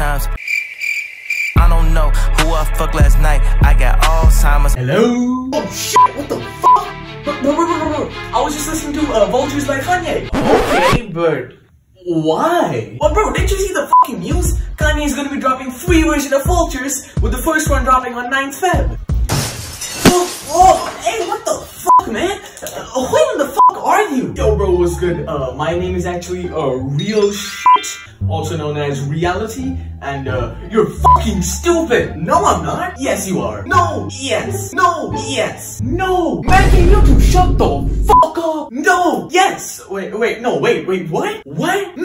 times. I don't know who I fucked last night. I got Alzheimer's. Hello? Oh shit, what the fuck? Bro, bro, bro, bro, bro. I was just listening to uh, Vultures by Kanye. Okay, but why? Well, bro, didn't you see the fucking news? Kanye is gonna be dropping three versions of Vultures, with the first one dropping on 9th Feb. Oh, oh, hey, what the fuck, man? Uh, who the fuck are you? Yo, bro, what's good? Uh, my name is actually uh, Real Shit, also known as Reality, and uh, you're fucking stupid. No, I'm not. Yes, you are. No, yes. No, yes. No. Can you two shut the fuck up? No, yes. Wait, wait, no, wait, wait, what? What?